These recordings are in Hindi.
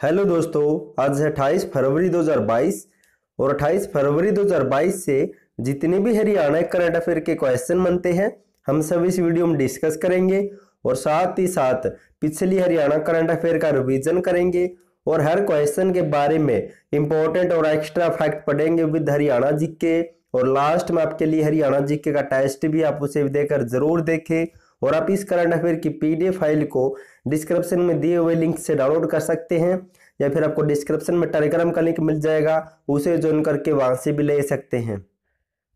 हेलो दोस्तों, आज है 28 फरवरी 2022 और 28 फरवरी 2022 से जितने भी हरियाणा करंट अफेयर के क्वेश्चन बनते हैं, हम सब इस वीडियो में डिस्कस करेंगे और साथ ही साथ पिछली हरियाणा करंट अफेयर का रिवीजन करेंगे और हर क्वेश्चन के बारे में इंपॉर्टेंट और एक्स्ट्रा फैक्ट पढ़ेंगे विद हरियाणा जी और लास्ट में आपके लिए हरियाणा जी का टेस्ट भी आप उसे देकर ज़रूर देखें और आप इस करंट अफेयर की पीडीएफ फ़ाइल को डिस्क्रिप्शन में दिए हुए लिंक से डाउनलोड कर सकते हैं, या फिर आपको डिस्क्रिप्शन में टेलीग्राम का लिंक मिल जाएगा, उसे ज्वाइन करके वहाँ से भी ले सकते हैं।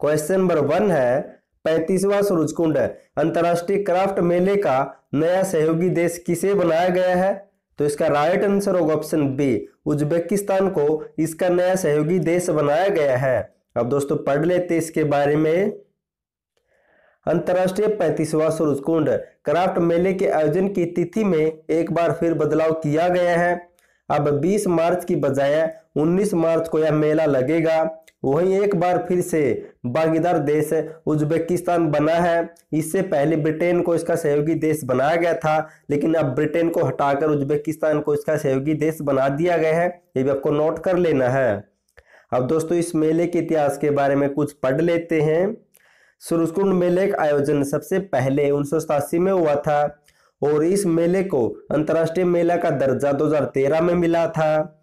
क्वेश्चन नंबर वन है, पैंतीसवा सूरजकुंड, अंतर्राष्ट्रीय क्राफ्ट मेले का नया सहयोगी देश किसे बनाया गया है? तो इसका राइट आंसर होगा ऑप्शन बी, उज्बेकिस्तान को इसका नया सहयोगी देश बनाया गया है। अब दोस्तों पढ़ लेते इसके बारे में। अंतर्राष्ट्रीय पैंतीसवा सूरजकुंड क्राफ्ट मेले के आयोजन की तिथि में एक बार फिर बदलाव किया गया है। अब 20 मार्च की बजाय 19 मार्च को यह मेला लगेगा। वहीं एक बार फिर से भागीदार देश उज्बेकिस्तान बना है। इससे पहले ब्रिटेन को इसका सहयोगी देश बनाया गया था, लेकिन अब ब्रिटेन को हटाकर उज्बेकिस्तान को इसका सहयोगी देश बना दिया गया है। ये भी आपको नोट कर लेना है। अब दोस्तों, इस मेले के इतिहास के बारे में कुछ पढ़ लेते हैं। सूरजकुंड मेले का आयोजन सबसे पहले उन्नीस में हुआ था और इस मेले को अंतर्राष्ट्रीय मेला का दर्जा 2013 में मिला था।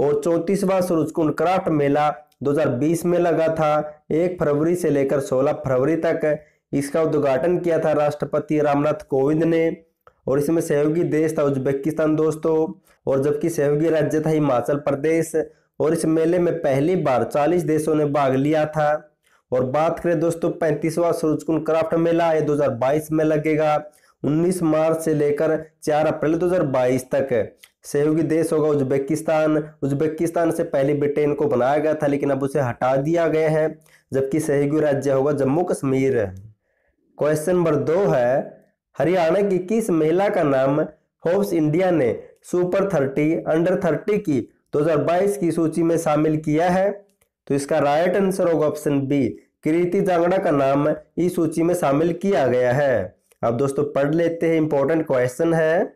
और चौतीसवा सूरजकुंड क्राफ्ट मेला 2020 में लगा था। एक फरवरी से लेकर 16 फरवरी तक इसका उद्घाटन किया था राष्ट्रपति रामनाथ कोविंद ने। और इसमें सहयोगी देश था उज्बेकिस्तान दोस्तों, और जबकि सहयोगी राज्य था हिमाचल प्रदेश। और इस मेले में पहली बार 40 देशों ने भाग लिया था। और बात करें दोस्तों, पैंतीसवा सूरजकुंड क्राफ्ट मेला ये 2022 में लगेगा। 19 मार्च से लेकर 4 अप्रैल 2022 तक। सहयोगी देश होगा उज्बेकिस्तान। उज्बेकिस्तान से पहले ब्रिटेन को बनाया गया था, लेकिन अब उसे हटा दिया गया है, जबकि सहयोगी राज्य होगा जम्मू कश्मीर। क्वेश्चन नंबर दो है, हरियाणा की किस महिला का नाम फोर्ब्स इंडिया ने सुपर थर्टी, अंडर थर्टी की 2022 की सूची में शामिल किया है? तो इसका राइट आंसर होगा ऑप्शन बी कृति जांगड़ा का नाम इस सूची में शामिल किया गया है। अब दोस्तों, पढ़ लेते हैं इंपॉर्टेंट क्वेश्चन है।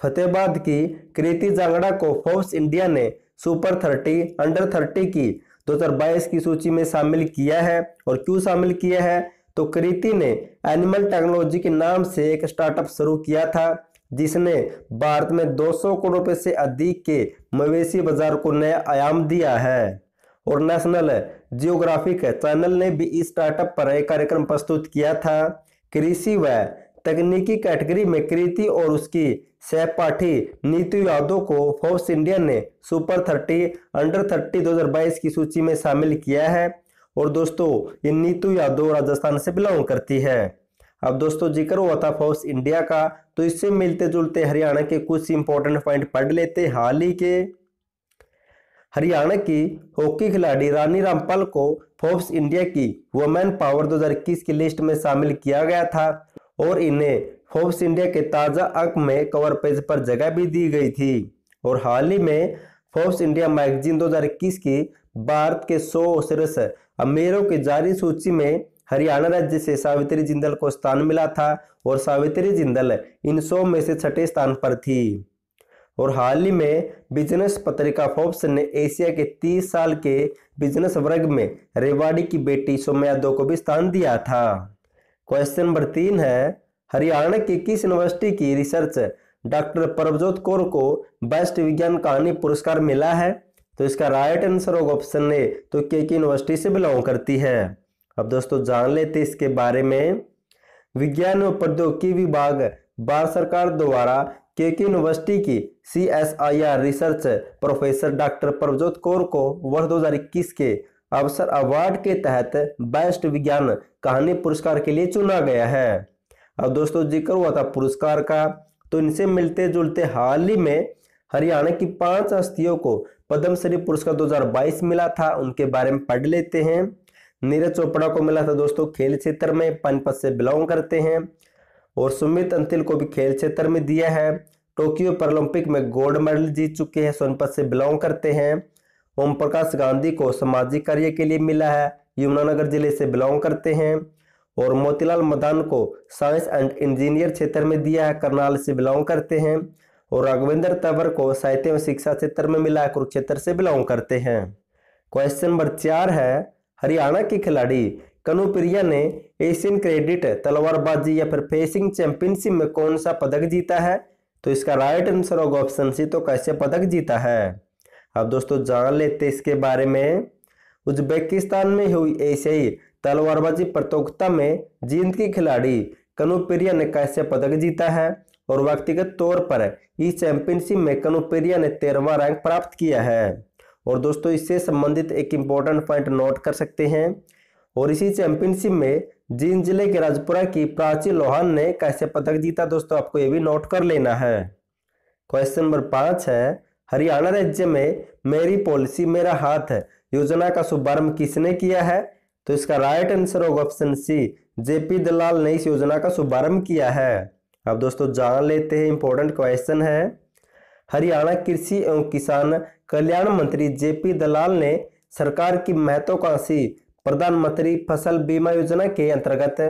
फतेहाबाद की कृति जांगड़ा को फोर्स इंडिया ने सुपर थर्टी अंडर थर्टी की 2022 की सूची में शामिल किया है। और क्यों शामिल किया है? तो कृति ने एनिमल टेक्नोलॉजी के नाम से एक स्टार्टअप शुरू किया था, जिसने भारत में 200 करोड़ रुपए से अधिक के मवेशी बाज़ार को नया आयाम दिया है। और नेशनल जियोग्राफिक चैनल ने भी इस स्टार्टअप पर एक कार्यक्रम प्रस्तुत किया था। कृषि व तकनीकी कैटेगरी में कृति और उसकी सहपाठी नीतू यादव को फोर्स इंडिया ने सुपर थर्टी, अंडर थर्टी 2022 की सूची में शामिल किया है। और दोस्तों, ये नीतू यादव राजस्थान से बिलोंग करती है। अब दोस्तों, ज़िक्र हुआ था फोर्स इंडिया का तो इससे मिलते जुलते हरियाणा के कुछ इंपॉर्टेंट पॉइंट पढ़ लेते हाल ही के। हरियाणा की हॉकी खिलाड़ी रानी रामपाल को फोर्ब्स इंडिया की वुमेन पावर 2021 की लिस्ट में शामिल किया गया था और इन्हें फोर्ब्स इंडिया के ताज़ा अंक में कवर पेज पर जगह भी दी गई थी। और हाल ही में फोर्ब्स इंडिया मैगजीन 2021 की भारत के 100 शीर्ष अमीरों की जारी सूची में हरियाणा राज्य से सावित्री जिंदल को स्थान मिला था और सावित्री जिंदल इन 100 में से छठे स्थान पर थी। और हाल ही में बिज़नेस पत्रिका फोर्ब्स ने एशिया के 30 साल के बिज़नेस वर्ग में रेवाड़ी की बेटी सोम्या यादव को भी स्थान दिया था। क्वेश्चन नंबर तीन है, हरियाणा की किस यूनिवर्सिटी की रिसर्च डॉक्टर प्रभजोत कौर को बेस्ट विज्ञान कहानी पुरस्कार मिला है? तो इसका राइट आंसर होगा ऑप्शन ए तो के की यूनिवर्सिटी से बिलोंग करती है। अब दोस्तों जान लेते इसके बारे में। विज्ञान और प्रौद्योगिकी विभाग, भारत सरकार द्वारा के के यूनिवर्सिटी की C S I R research professor doctor Prabhjot Kaur को वर्ष 2021 के अवसर अवार्ड के तहत बेस्ट विज्ञान कहानी पुरस्कार के लिए चुना गया है। अब दोस्तों, ज़िक्र हुआ था पुरस्कार का तो इनसे मिलते जुलते हाल ही में हरियाणा की पाँच हस्तियों को पद्मश्री पुरस्कार 2022 मिला था, उनके बारे में पढ़ लेते हैं। नीरज चोपड़ा को मिला था दोस्तों, खेल क्षेत्र में पानीपत से बिलोंग करते हैं। और सुमित अंतिल को भी खेल क्षेत्र में दिया है। टोक्यो पैरालंपिक में गोल्ड मेडल जीत चुके हैं, सोनपत से बिलोंग करते हैं। ओम प्रकाश गांधी को सामाजिक कार्य के लिए मिला है, यमुनानगर ज़िले से बिलोंग करते हैं। और मोतीलाल मदान को साइंस एंड इंजीनियर क्षेत्र में दिया है, करनाल से बिलोंग करते हैं। और राघवेंद्र तंवर को साहित्य एवं शिक्षा क्षेत्र में मिला है, कुरुक्षेत्र से बिलोंग करते हैं। क्वेश्चन नंबर चार है, हरियाणा के खिलाड़ी कनुप्रिया ने एशियन क्रेडिट, तलवारबाजी या फिर फेसिंग चैंपियनशिप में कौन सा पदक जीता है? तो इसका राइट आंसर होगा ऑप्शन सी तो कैसे पदक जीता है? अब दोस्तों जान लेते इसके बारे में। उज्बेकिस्तान में हुई एशियाई तलवारबाजी प्रतियोगिता में जींद की खिलाड़ी कनुप्रिया ने कैसे पदक जीता है? और व्यक्तिगत तौर पर इस चैंपियनशिप में कनुप्रिया ने तेरहवा रैंक प्राप्त किया है। और दोस्तों इससे संबंधित एक इम्पोर्टेंट पॉइंट नोट कर सकते हैं। और इसी चैंपियनशिप में जींद ज़िले के राजपुरा की प्राची लोहान ने कैसे पदक जीता, दोस्तों, आपको ये भी नोट कर लेना है। क्वेश्चन नंबर पाँच है, हरियाणा राज्य में मेरी पॉलिसी मेरा हाथ है, योजना का शुभारंभ किसने किया है? तो इसका राइट आंसर होगा ऑप्शन सी, जेपी दलाल ने इस योजना का शुभारंभ किया है। अब दोस्तों, जान लेते हैं इंपॉर्टेंट क्वेश्चन है। हरियाणा कृषि एवं किसान कल्याण मंत्री जेपी दलाल ने सरकार की महत्वाकांक्षी प्रधानमंत्री फ़सल बीमा योजना के अंतर्गत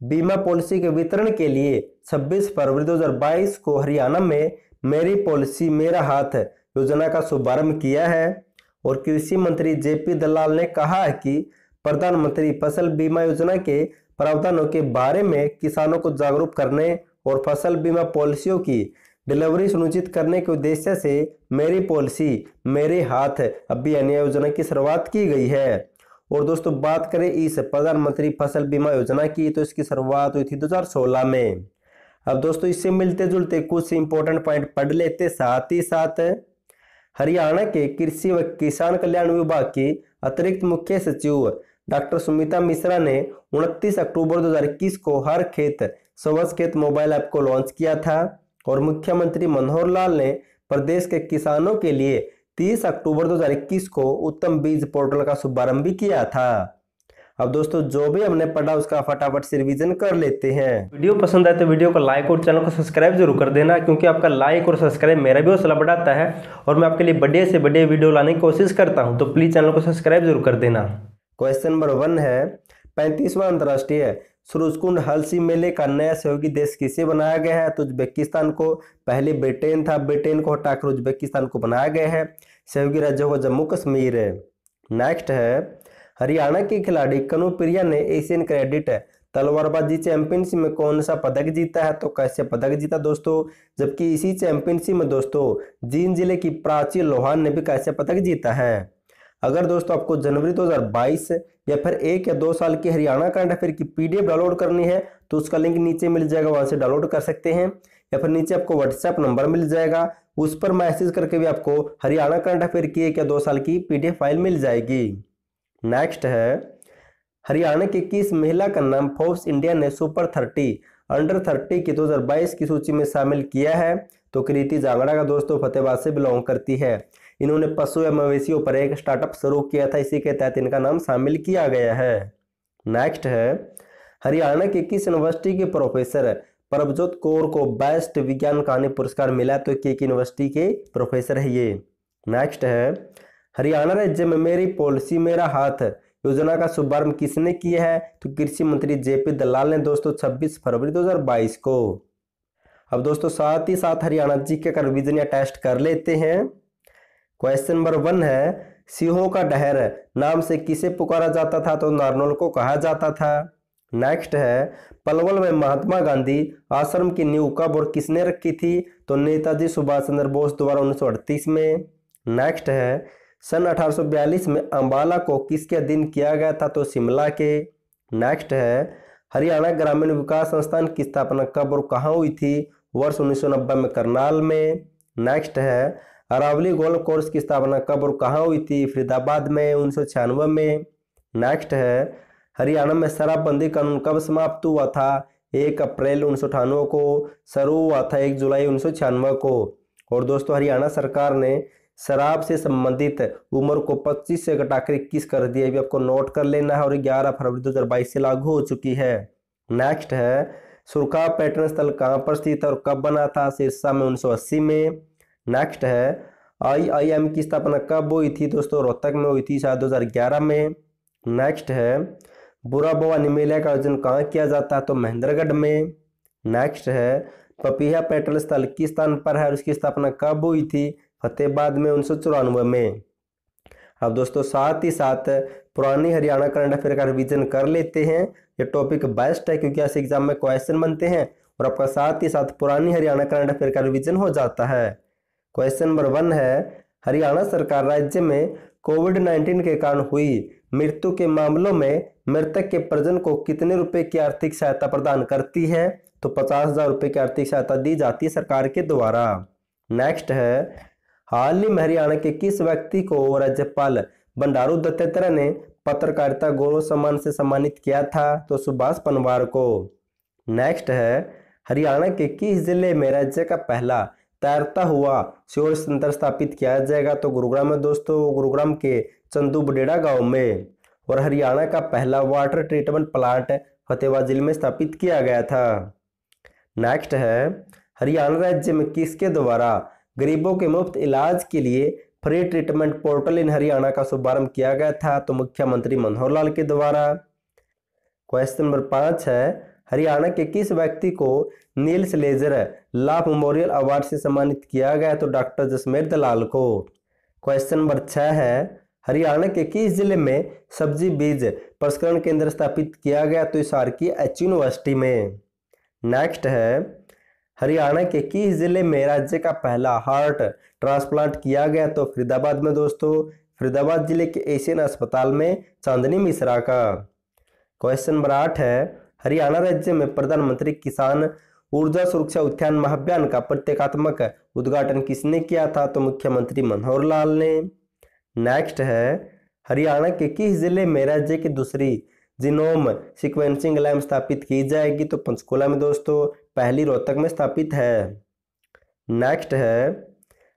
बीमा पॉलिसी के वितरण के लिए 26 फरवरी 2022 को हरियाणा में मेरी पॉलिसी मेरा हाथ योजना का शुभारंभ किया है। और कृषि मंत्री जेपी दलाल ने कहा है कि प्रधानमंत्री फ़सल बीमा योजना के प्रावधानों के बारे में किसानों को जागरूक करने और फ़सल बीमा पॉलिसियों की डिलीवरी सुनिश्चित करने के उद्देश्य से मेरी पॉलिसी मेरे हाथ अभियान योजना की शुरुआत की गई है। और दोस्तों, बात करें इस प्रधानमंत्री फ़सल बीमा योजना की तो इसकी शुरुआत हुई थी 2016 में। अब दोस्तों, इससे मिलते जुलते कुछ इंपॉर्टेंट पॉइंट पढ़ लेते। साथ ही साथ, हरियाणा के कृषि व किसान कल्याण विभाग की अतिरिक्त मुख्य सचिव डॉक्टर सुमिता मिश्रा ने 29 अक्टूबर 2021 को हर खेत सवस खेत मोबाइल ऐप को लॉन्च किया था। और मुख्यमंत्री मनोहर लाल ने प्रदेश के किसानों के लिए 30 अक्टूबर 2021 को उत्तम बीज पोर्टल का शुभारंभ भी किया था। अब दोस्तों जो भी हमने पढ़ा उसका फटाफट से रिवीजन कर लेते हैं। वीडियो पसंद आए तो वीडियो को लाइक और चैनल को सब्सक्राइब ज़रूर कर देना क्योंकि आपका लाइक और सब्सक्राइब मेरा भी हौसला बढ़ाता है और मैं आपके लिए बढ़िया से बढ़िया वीडियो लाने की कोशिश करता हूँ तो प्लीज़ चैनल को सब्सक्राइब ज़रूर कर देना। क्वेश्चन नंबर वन है पैंतीसवां अंतर्राष्ट्रीय सुरुजकुंड हलसी मेले का नया सहयोगी देश किसे बनाया गया है? तो उज्बेकिस्तान को पहले ब्रिटेन था, ब्रिटेन को हटाकर उज्बेकिस्तान को बनाया गया है। सहयोगी राज्य को जम्मू कश्मीर। नेक्स्ट है, हरियाणा के खिलाड़ी कनुप्रिया ने एशियन क्रेडिट तलवारबाजी चैंपियनशिप में कौन सा पदक जीता है? तो कैसे पदक जीता दोस्तों? जबकि इसी चैंपियनशिप में दोस्तों, जींद ज़िले की प्राची लोहान ने भी कैसे पदक जीता है? अगर दोस्तों आपको जनवरी 2022 या फिर एक या दो साल की हरियाणा करंट अफेयर की पीडीएफ डाउनलोड करनी है तो उसका लिंक नीचे मिल जाएगा, वहाँ से डाउनलोड कर सकते हैं। या फिर नीचे आपको व्हाट्सएप नंबर मिल जाएगा, उस पर मैसेज करके भी आपको हरियाणा करंट अफेयर की एक या दो साल की पीडीएफ फ़ाइल मिल जाएगी। नेक्स्ट है, हरियाणा की किस महिला का नाम फोर्स इंडिया ने सुपर थर्टी, अंडर थर्टी की 2022 की सूची में शामिल किया है। तो कृति जांगड़ा का दोस्तों फतेहबाद से बिलोंग करती है। इन्होंने पशु या मवेशियों पर एक स्टार्टअप शुरू किया था, इसी के तहत इनका नाम शामिल किया गया है। नेक्स्ट है, हरियाणा की किस यूनिवर्सिटी के प्रोफेसर प्रभजोत कौर को बेस्ट विज्ञान कहानी पुरस्कार मिला तो एक यूनिवर्सिटी के प्रोफेसर है ये? नेक्स्ट है, हरियाणा राज्य में मेरी पॉलिसी मेरा हाथ योजना का शुभारंभ किसने किया है? तो कृषि मंत्री जेपी दलाल ने दोस्तों 26 फरवरी 2022 को। अब दोस्तों, साथ ही साथ हरियाणा जी के रिविजन या टेस्ट कर लेते हैं क्वेश्चन नंबर वन है, सिंहों का डहर, नाम से किसे पुकारा जाता था तो नारनौल को कहा जाता था। नेक्स्ट है, पलवल में महात्मा गांधी आश्रम की नींव कब और किसने रखी थी तो नेताजी सुभाष चंद्र बोस द्वारा उन्नीस सौ अड़तीस में। नेक्स्ट है, सन 1842 में अंबाला को किसके अधीन किया गया था तो शिमला के। नेक्स्ट है, हरियाणा ग्रामीण विकास संस्थान की स्थापना कब और कहाँ हुई थी, वर्ष 1990 में करनाल में। नेक्स्ट है अरावली गोल्फ कोर्स की स्थापना कब और कहाँ हुई थी? फरीदाबाद में, उन्नीस में। नेक्स्ट है, हरियाणा में शराबबंदी कानून कब समाप्त हुआ था? एक अप्रैल उन्नीस को, शुरू हुआ था एक जुलाई उन्नीस को। और दोस्तों, हरियाणा सरकार ने शराब से संबंधित उम्र को 25 से घटाकर इक्कीस कर दिया। भी आपको नोट कर लेना है और 11 फरवरी 2022 से लागू हो चुकी है। नेक्स्ट है, सुरखा पर्यटन स्थल कहाँ पर स्थित और कब बना था? सिरसा में उन्नीस सौ अस्सी में। नेक्स्ट है आईआईएम की स्थापना कब हुई थी दोस्तों? रोहतक में हुई थी शायद 2011 में। नेक्स्ट है, बुरा भवानी मेले का आयोजन कहाँ किया जाता है? तो महेंद्रगढ़ में। नेक्स्ट है, पपीहा पेट्रोल स्थल किस स्थान पर है उसकी स्थापना कब हुई थी? फतेहबाद में उन्नीस सौ चौरानवे में। अब दोस्तों, साथ ही साथ पुरानी हरियाणा करंट अफेयर का रिवीजन कर लेते हैं। ये टॉपिक बेस्ट है क्योंकि ऐसे एग्ज़ाम में क्वेश्चन बनते हैं और आपका साथ ही साथ पुरानी हरियाणा करंट अफेयर का रिवीजन हो जाता है। क्वेश्चन नंबर वन है, हरियाणा सरकार राज्य में कोविड नाइन्टीन के कारण हुई मृत्यु के मामलों में मृतक के परिजन को कितने रुपए की आर्थिक सहायता प्रदान करती है? तो पचास हज़ार रुपये की आर्थिक सहायता दी जाती है सरकार के द्वारा। नेक्स्ट है, हाल ही में हरियाणा के किस व्यक्ति को राज्यपाल बंडारू दत्तात्रेय ने पत्रकारिता गौरव सम्मान से सम्मानित किया था? तो सुभाष पनवार को। नेक्स्ट है, हरियाणा के किस ज़िले में राज्य का पहला तैरता हुआ शोर सेंटर स्थापित किया जाएगा। तो गुरुग्राम में दोस्तों, गुरुग्राम के चंदू बडेड़ा गाँव में और हरियाणा का पहला वाटर ट्रीटमेंट प्लांट फतेहाबाद ज़िले में स्थापित किया गया था। नेक्स्ट है, हरियाणा राज्य में किसके द्वारा गरीबों के मुफ़्त इलाज के लिए free treatment portal in Haryana का शुभारंभ किया गया था? तो मुख्यमंत्री मनोहर लाल के द्वारा। क्वेश्चन नंबर पाँच है हरियाणा के किस व्यक्ति को Niels Laser La memorial award से सम्मानित किया गया तो डॉक्टर जसमेर दलाल को। क्वेश्चन नंबर छह है, हरियाणा के किस ज़िले में सब्ज़ी बीज प्रसंस्करण केंद्र स्थापित किया गया? तो इस की एच यूनिवर्सिटी में। नेक्स्ट है, हरियाणा के किस ज़िले में राज्य का पहला हार्ट ट्रांसप्लांट किया गया? तो फरीदाबाद में दोस्तों, फरीदाबाद ज़िले के एशियन अस्पताल में चांदनी मिश्रा का। क्वेश्चन नंबर आठ है हरियाणा राज्य में प्रधानमंत्री किसान ऊर्जा सुरक्षा उद्यान महाभियान का प्रत्येकात्मक उद्घाटन किसने किया था तो मुख्यमंत्री मनोहर लाल ने। नेक्स्ट है, हरियाणा के किस ज़िले में राज्य की दूसरी जिनोम सिक्वेंसिंग लैब स्थापित की जाएगी तो पंचकुला में दोस्तों, पहली रोहतक में स्थापित है। नेक्स्ट है,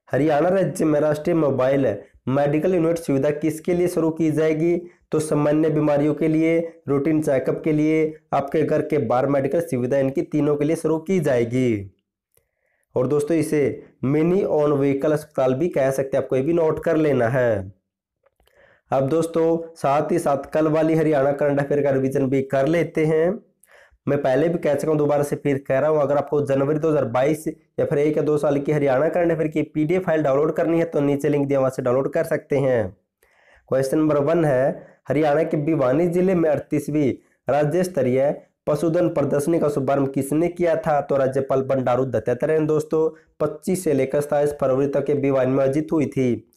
हरियाणा राज्य में राष्ट्रीय मोबाइल मेडिकल यूनिट सुविधा किसके लिए शुरू की जाएगी? तो सामान्य बीमारियों के लिए रूटीन चेकअप के लिए, आपके घर के बाहर मेडिकल सुविधा इनकी तीनों के लिए शुरू की जाएगी। और दोस्तों, इसे मिनी ऑन व्हीकल अस्पताल भी कह सकते हैं, आपको ये भी नोट कर लेना है। अब दोस्तों, साथ ही साथ कल वाली हरियाणा करंट अफेयर का रिविजन भी कर लेते हैं। मैं पहले भी कह चुका हूँ, दोबारा से फिर कह रहा हूँ, अगर आपको जनवरी 2022 या फिर एक या दो साल की हरियाणा करंट अफेयर की पीडीएफ फ़ाइल डाउनलोड करनी है तो नीचे लिंक दिया वहाँ से डाउनलोड कर सकते हैं। क्वेश्चन नंबर वन है, हरियाणा के भिवानी ज़िले में अड़तीसवीं राज्य स्तरीय पशुधन प्रदर्शनी का शुभारंभ किसने किया था? तो राज्यपाल बंडारू दत्तात्रेय दोस्तों, पच्चीस से लेकर सताईस फरवरी तक के भिवानी में आयोजित हुई थी।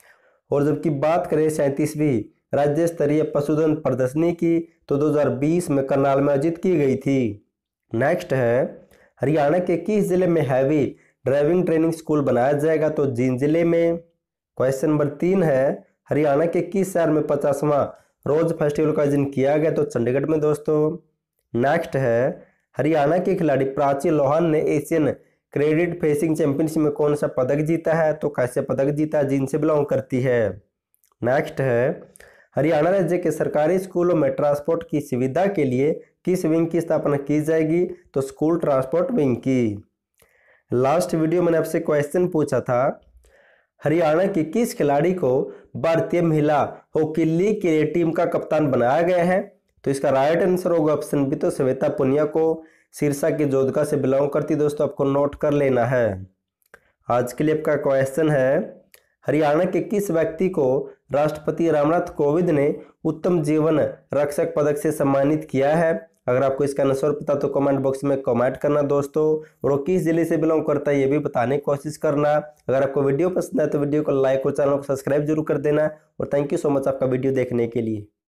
और जबकि बात करें सैंतीसवीं राज्य स्तरीय पशुधन प्रदर्शनी की तो 2020 में करनाल में आयोजित की गई थी। नेक्स्ट है, हरियाणा के किस ज़िले में हैवी ड्राइविंग ट्रेनिंग स्कूल बनाया जाएगा? तो जींद ज़िले में? क्वेश्चन नंबर तीन है, हरियाणा के किस शहर में पचासवां रोज फेस्टिवल का आयोजन किया गया? तो चंडीगढ़ में दोस्तों। नेक्स्ट है, हरियाणा के खिलाड़ी प्राची लोहान ने एशियन क्रेडिट फेसिंग चैंपियनशिप में कौन सा पदक जीता है? तो कैसे पदक जीता जिनसे बिलोंग करती है। नेक्स्ट है हरियाणा राज्य के सरकारी स्कूलों में ट्रांसपोर्ट की सुविधा के लिए किस विंग की स्थापना की जाएगी? तो स्कूल ट्रांसपोर्ट विंग की। लास्ट वीडियो मैंने आपसे क्वेश्चन पूछा था, हरियाणा की किस खिलाड़ी को भारतीय महिला हॉकी लीग के लिए टीम का कप्तान बनाया गया है? तो इसका राइट आंसर होगा ऑप्शन बी तो श्वेता पुनिया को सिरसा की जोधका से बिलोंग करती दोस्तों, आपको नोट कर लेना है। आज के लिए आपका क्वेश्चन है, हरियाणा के किस व्यक्ति को राष्ट्रपति रामनाथ कोविंद ने उत्तम जीवन रक्षक पदक से सम्मानित किया है। अगर आपको इसका आंसर पता तो कमेंट बॉक्स में कमेंट करना दोस्तों। और किस ज़िले से बिलोंग करता है, ये भी बताने की कोशिश करना। अगर आपको वीडियो पसंद है तो वीडियो को लाइक और चैनल को सब्सक्राइब ज़रूर कर देना। और थैंक यू सो मच आपका वीडियो देखने के लिए।